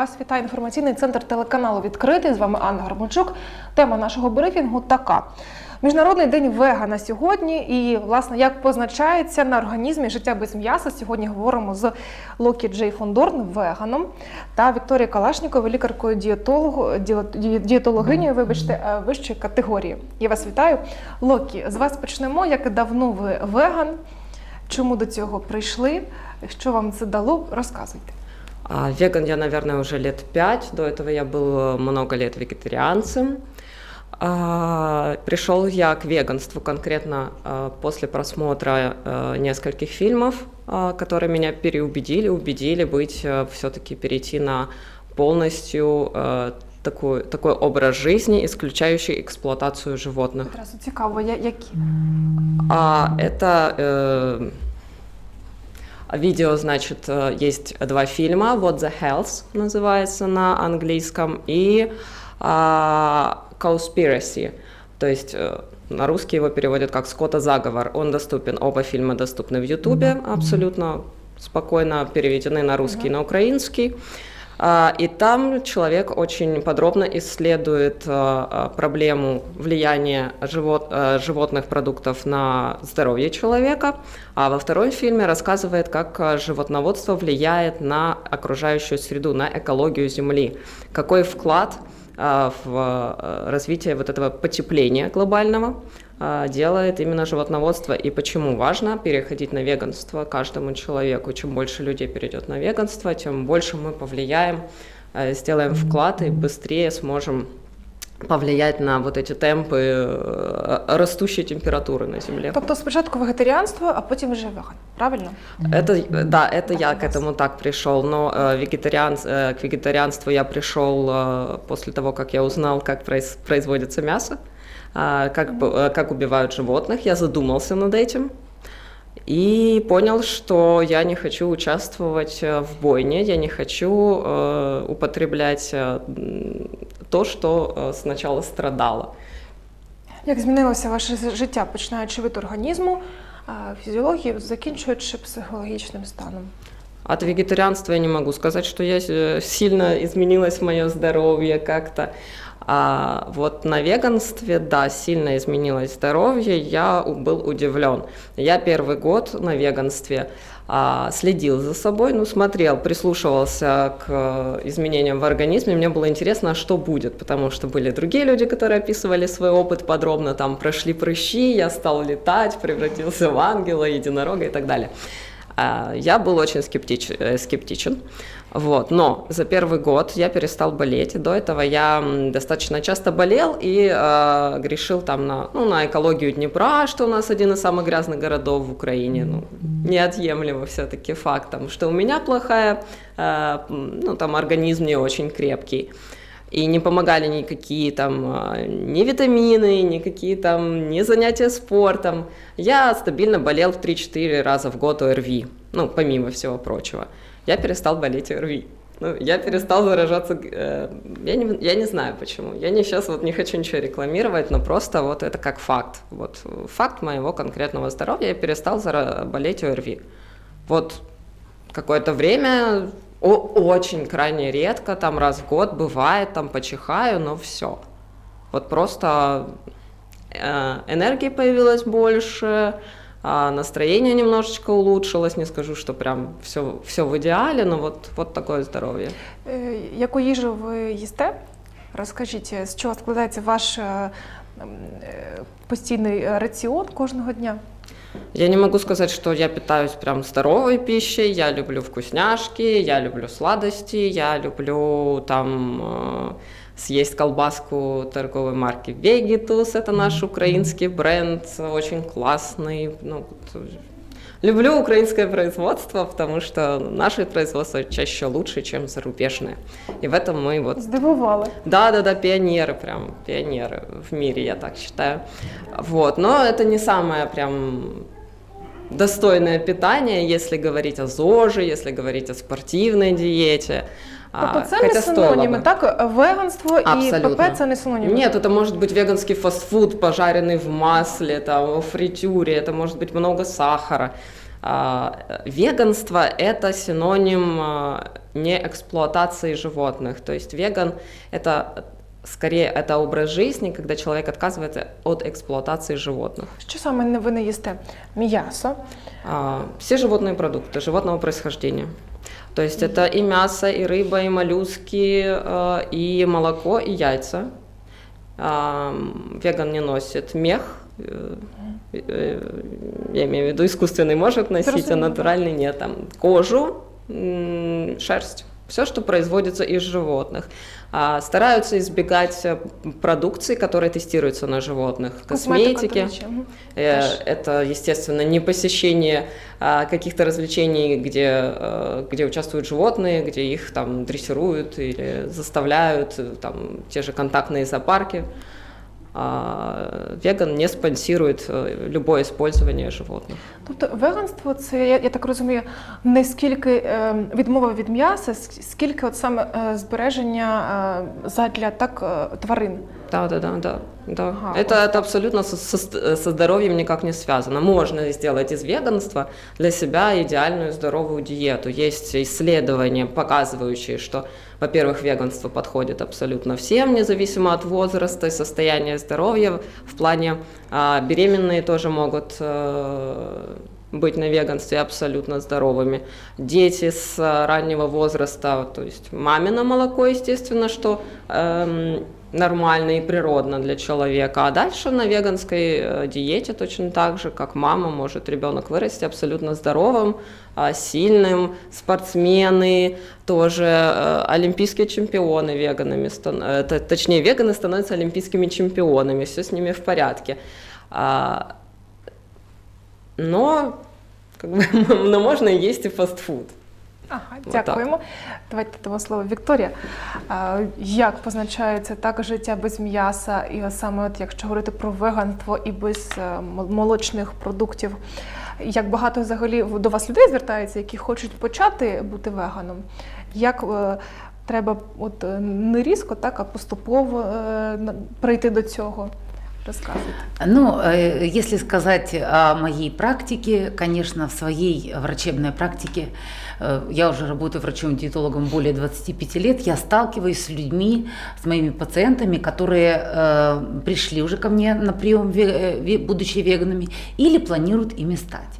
Вас вітає інформаційний центр телеканалу Відкритий. З вами Анна Гармончук. Тема нашого брифінгу така. Міжнародний день вегана сьогодні, і власне як позначається на організмі життя без м'яса. Сьогодні говоримо з Локі Джей Фондорн, веганом, та Вікторією Калашніковою, лікаркою дієтологинею, вибачте, е, вищої категорії. Я вас вітаю. Локі, з вас почнемо. Як давно ви веган? Чому до цього прийшли? Що вам це дало? Розказуйте. А, веган я, наверное, уже лет пять. До этого я был много лет вегетарианцем. А, пришел я к веганству конкретно а, после просмотра а, нескольких фильмов, а, которые меня переубедили, убедили быть а, все-таки перейти на полностью а, такой, такой образ жизни, исключающий эксплуатацию животных. Одразу цікаво, я- які? А, это э, видео, значит, э, есть два фильма. What the Health называется на английском и а, Cowspiracy. То есть э, на русский его переводят как «Скотозаговор». Он доступен, оба фильма доступны в Ютубе абсолютно спокойно переведены на русский и на украинский. А, И там человек очень подробно исследует а, а, проблему влияния живот- животных продуктов на здоровье человека, а во втором фильме рассказывает, как животноводство влияет на окружающую среду, на экологию Земли, какой вклад в развитие вот этого потепления глобального делает именно животноводство и почему важно переходить на веганство каждому человеку. Чем больше людей перейдет на веганство, тем больше мы повлияем, э, сделаем вклад и быстрее сможем повлиять на вот эти темпы э, растущей температуры на Земле. Тобто спочатку вегетаріанство, а потім вже веган. Правильно? Это, да, это я к этому так пришел, но э, вегетариан, к вегетарианству я пришел после того, как я узнал, как произ- производится мясо, а, как, б- э, как убивают животных. Я задумался над этим и понял, что я не хочу участвовать э, в бойне, я не хочу э, употреблять э, м, то, что э, сначала страдало. Як змінилося ваше життя, починаючи від організму, а, фізіології, закінчуючи психологічним станом? От вегетарианства я не могу сказать, что я э, сильно изменилось мое здоровье как-то. А вот на веганстве, да, сильно изменилось здоровье, я был удивлен. Я первый год на веганстве а, следил за собой, ну, смотрел, прислушивался к э, изменениям в организме. Мне было интересно, а что будет, потому что были другие люди, которые описывали свой опыт подробно, там прошли прыщи, я стал летать, превратился в ангела, единорога и так далее. А, Я был очень скептич- э, скептичен, вот. но за первый год я перестал болеть. До этого я достаточно часто болел и э, грешил там на, ну, на экологию Днепра, что у нас один из самых грязных городов в Украине, ну, неотъемлемо все-таки фактом, что у меня плохая, э, ну, там организм не очень крепкий. И не помогали никакие там а, ни витамины, никакие там ни занятия спортом. Я стабильно болел в 3-4 раза в год ОРВИ, ну, помимо всего прочего. Я перестал болеть ОРВИ. Ну, я перестал заражаться, э, я, не, я не знаю почему. Я не сейчас вот не хочу ничего рекламировать, но просто вот это как факт. Вот факт моего конкретного здоровья, я перестал зара- болеть ОРВИ. Вот какое-то время, о- очень крайне редко, там раз в год бывает, там почихаю, но все. Вот просто э, энергии появилось больше, а настроение немножечко улучшилось, не скажу, что прям все, все в идеале, но вот, вот такое здоровье. Е, Яку їжу ви їсте? Розкажіть, з чого складається ваш е, е, постійний раціон кожного дня? Я не могу сказать, что я питаюсь прям здоровой пищей, я люблю вкусняшки, я люблю сладости, я люблю там э, съесть колбаску торговой марки Вегетус, это наш украинский бренд, очень классный. Ну, люблю украинское производство, потому что наше производство чаще лучше, чем зарубежное. И в этом мы вот Здивували. да, да, да, пионеры, прям пионеры в мире, я так считаю. Вот, но это не самое прям достойное питание, если говорить о ЗОЖе, если говорить о спортивной диете. А, Тобто це хотя не стоило синоніми, бы. так? Веганство і Абсолютно. ПП це не синоніми. Нет, это может быть веганский фастфуд, пожаренный в масле, там, в фритюре, это может быть много сахара. А, Веганство – это синоним а, не эксплуатации животных. То есть веган – это скорее это образ жизни, когда человек отказывается от эксплуатации животных. Що саме не- ви не їсте? М'ясо, А, Все животные продукты животного происхождения. То есть это и мясо, и рыба, и моллюски, э, и молоко, и яйца. А, Веган не носит мех, э, э, я имею в виду искусственный может носить, а Зрозуміло. натуральный нет. Там кожу, шерсть, все, что производится из животных. А, Стараются избегать э, продукции, которая тестируется на животных, косметики. Э. Это, естественно, не посещение а, каких-то развлечений, где, э, где участвуют животные, где их там дрессируют или заставляют, э, там те же контактные зоопарки. А, Веган не спонсирует э, любое использование животных. Тобто веганство це, я, я так розумію, не скільки е, відмова від м'яса, скільки от саме е, збереження е, задля так е, тварин. Да, да, да, да. да. Ага, это, вот это абсолютно со, со- со здоровьем никак не связано. Можно сделать из веганства для себя идеальную здоровую диету. Есть исследования, показывающие, что, во-первых, веганство подходит абсолютно всем, независимо от возраста и состояния здоровья. В плане а, беременные тоже могут э, быть на веганстве абсолютно здоровыми. Дети с раннего возраста, то есть мамино молоко, естественно, что эм, нормально и природно для человека. А дальше на веганской э, диете точно так же, как мама, может ребенок вырасти абсолютно здоровым, а, сильным, спортсмены, тоже э, олимпийские чемпионы веганами, э, точнее веганы становятся олимпийскими чемпионами, все с ними в порядке. А, но, как бы, но можно есть и фастфуд. Ага, дякуємо. Давайте дамо слово Вікторія. Як позначається так життя без м'яса, і саме от якщо говорити про веганство і без е, молочних продуктів, як багато взагалі до вас людей звертається, які хочуть почати бути веганом? Як е, треба от е, не різко, так, а поступово прийти до цього? Ну, э, если сказать о моей практике, конечно, в своей врачебной практике, э, я уже работаю врачом-диетологом более 25 лет, я сталкиваюсь с людьми, с моими пациентами, которые э, пришли уже ко мне на прием, будучи веганами, или планируют ими стать.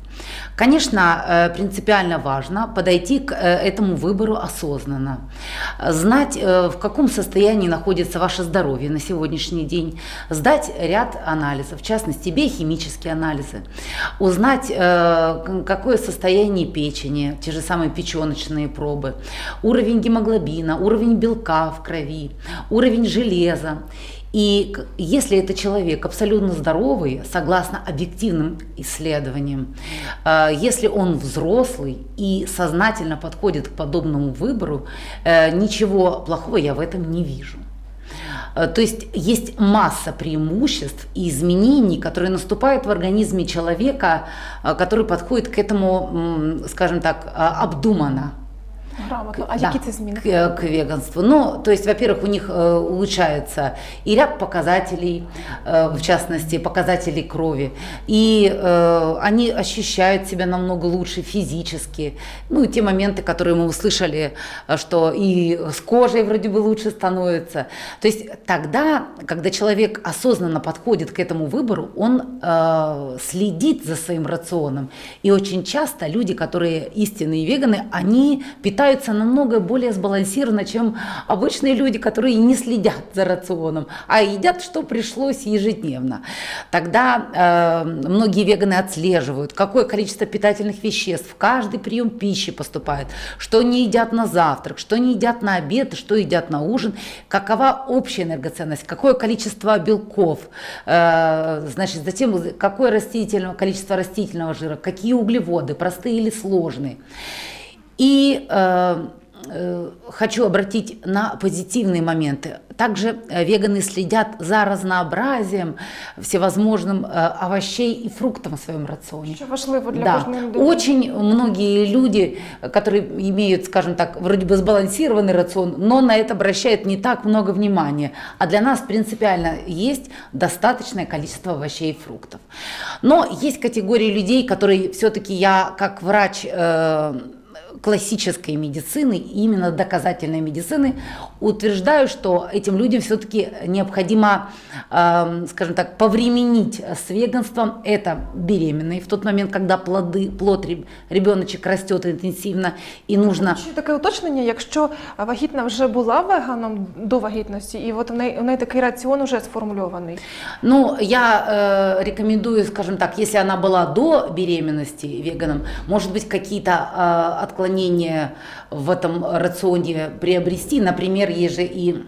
Конечно, э, принципиально важно подойти к э, этому выбору осознанно, знать, э, в каком состоянии находится ваше здоровье на сегодняшний день, сдать ряд анализов, в частности биохимические анализы, узнать, какое состояние печени, те же самые печеночные пробы, уровень гемоглобина, уровень белка в крови, уровень железа. И если это человек абсолютно здоровый, согласно объективным исследованиям, э, если он взрослый и сознательно подходит к подобному выбору, э, ничего плохого я в этом не вижу. Э, То есть есть масса преимуществ и изменений, которые наступают в организме человека, который подходит к этому, скажем так, обдуманно Грамотно. А да, які це зміни? к, э, к веганству. Ну, то есть, во-первых, у них э, улучшается и ряд показателей, э, в частности, показателей крови, и э, они ощущают себя намного лучше физически. Ну, и те моменты, которые мы услышали, э, что и с кожей вроде бы лучше становится. То есть тогда, когда человек осознанно подходит к этому выбору, он э, следит за своим рационом. И очень часто люди, которые истинные веганы, они питаются намного более сбалансированно, чем обычные люди, которые не следят за рационом, а едят, что пришлось ежедневно. Тогда э, многие веганы отслеживают, какое количество питательных веществ в каждый прием пищи поступает, что они едят на завтрак, что они едят на обед, что едят на ужин, какова общая энергоценность, какое количество белков, э, значит, затем какое растительного, количество растительного жира, какие углеводы, простые или сложные. И э, э, хочу обратить на позитивные моменты. Также э, веганы следят за разнообразием всевозможным э, овощей и фруктов в своем рационе. Що важливо для Да, очень многие люди, которые имеют, скажем так, вроде бы сбалансированный рацион, но на это обращают не так много внимания. А для нас принципиально есть достаточное количество овощей и фруктов. Но есть категории людей, которые все-таки я как врач э, классической медицины, именно доказательной медицины, утверждаю, что этим людям все-таки необходимо, эм, скажем так, повременить с веганством. Это беременные в тот момент, когда плоды, плод реб- ребеночек растет интенсивно и нужно Ще таке уточнення, якщо вагітна вже була веганом до вагітності, і от у неї, у неї такий раціон вже сформульований. Ну, я э, рекомендую, скажем так, если она была до беременности веганом, может быть, какие-то э, отклонения в этом рационе приобрести. Например, есть же и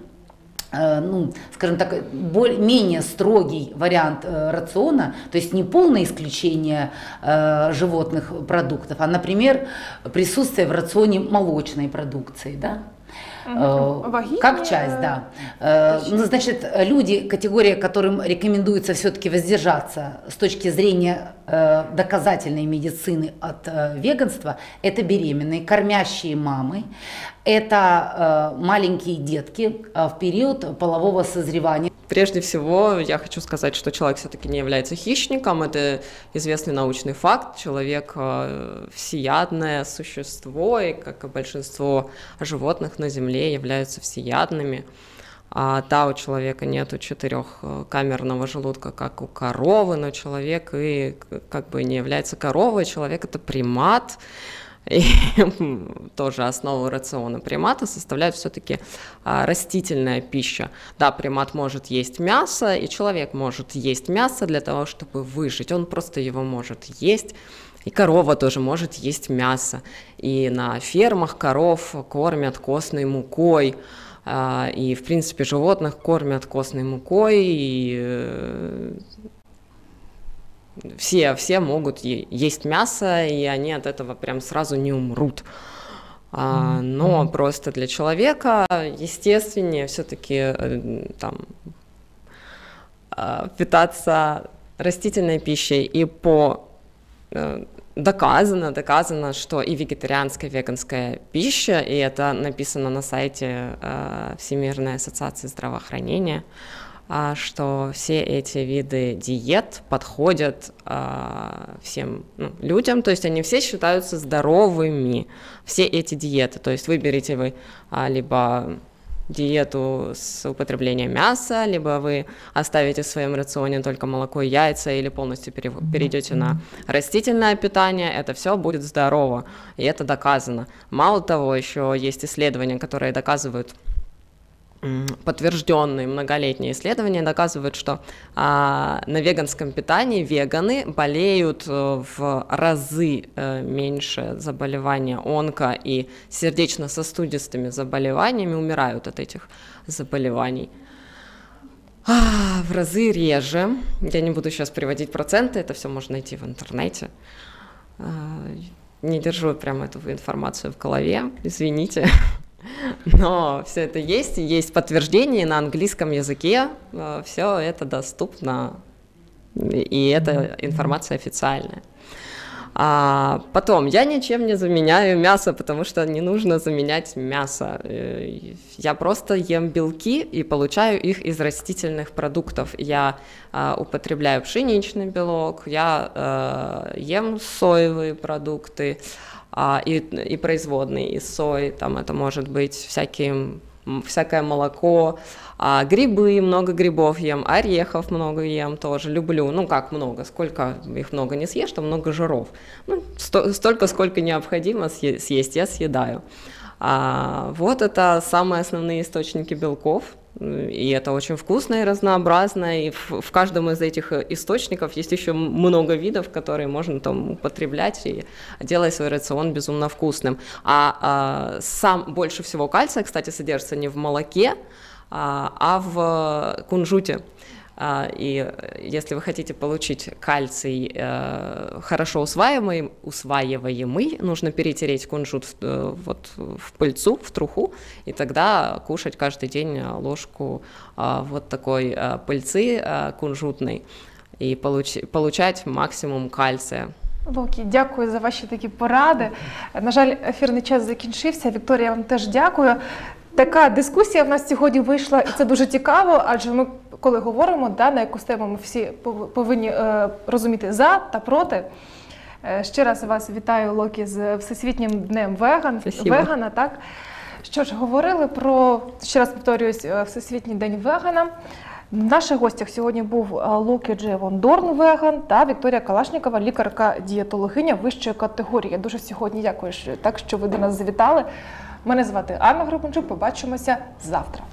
э, ну, скажем так, более, менее строгий вариант э, рациона, то есть не полное исключение э, животных продуктов, а, например, присутствие в рационе молочной продукции, да? Э, Вагитные, Как часть, да. Э, точно. Ну, значит, люди, категория, которым рекомендуется все-таки воздержаться с точки зрения э, доказательной медицины от э, веганства, это беременные, кормящие мамы, это э, маленькие детки э, в период полового созревания. Прежде всего, я хочу сказать, что человек все-таки не является хищником. Это известный научный факт. Человек э, всеядное существо, и как и большинство животных на Земле являются всеядными. А да, у человека нету четырехкамерного желудка, как у коровы, но человек и как бы не является коровой, человек это примат, и тоже основу рациона примата составляет все-таки растительная пища. Да, примат может есть мясо, и человек может есть мясо для того, чтобы выжить. Он просто его может есть. И корова тоже может есть мясо. И на фермах коров кормят костной мукой. а, И, в принципе, животных кормят костной мукой. И э, все, все могут есть мясо, и они от этого прям сразу не умрут. А, но просто для человека естественнее все-таки там а, питаться растительной пищей. И по э, доказано, доказано, что и вегетарианская, и веганская пища, и это написано на сайте э, Всемирной ассоциации здравоохранения, что все эти виды диет подходят а, всем ну, людям, то есть они все считаются здоровыми, все эти диеты, то есть выберите вы а, либо диету с употреблением мяса, либо вы оставите в своем рационе только молоко и яйца, или полностью пере- перейдете на растительное питание, это все будет здорово, и это доказано. Мало того, еще есть исследования, которые доказывают подтвержденные многолетние исследования доказывают, что а, на веганском питании веганы болеют э, в разы э, меньше заболевания онко и сердечно-сосудистыми заболеваниями, умирают от этих заболеваний. А, в разы реже. Я не буду сейчас приводить проценты, это все можно найти в интернете. А, Не держу прям эту информацию в голове, извините. Но все это есть, есть подтверждение на английском языке, все это доступно, и эта информация официальная. А потом, я ничем не заменяю мясо, потому что не нужно заменять мясо. Э, Я просто ем белки и получаю их из растительных продуктов. Я а, употребляю пшеничный белок, я э, ем соевые продукты а, и, и производные из сои. Там это может быть всякие, всякое молоко, а, грибы, много грибов ем, орехов много ем тоже, люблю. Ну как много, сколько их много не съешь, то много жиров. Ну, сто- столько, сколько необходимо съе- съесть, я съедаю. А, вот это самые основные источники белков. И это очень вкусно и разнообразно. И в, в каждом из этих э, источников есть еще много видов, которые можно там употреблять и делать свой рацион безумно вкусным. А, а, сам больше всего кальция, кстати, содержится не в молоке, а, а в кунжуте. А, И э, если вы хотите получить кальций э, хорошо усваиваемый, усваиваемый, нужно перетереть кунжут в, э, вот, в пыльцу, в труху, и тогда кушать каждый день э, ложку а, вот такой э, пыльцы э, кунжутной и получ- получать максимум кальция. Локі, дякую за ваші такі поради. На жаль, ефірний час закінчився. Вікторія, вам теж дякую. Така дискусія в нас сьогодні вийшла, і це дуже цікаво, адже ми, коли говоримо, да, на якусь тему ми всі пов- повинні е, розуміти за та проти. Е, ще раз вас вітаю, Локі, з Всесвітнім днем веган, Спасибо. вегана. Так? Що ж, говорили про, ще раз повторююсь, е, Всесвітній день вегана. В наших гостях сьогодні був е, Локі Джевон Дорн веган та Вікторія Калашнікова, лікарка-дієтологиня вищої категорії. Я дуже сьогодні дякую, що так що ви до нас завітали. Мене звати Анна Гребенчук. Побачимося завтра.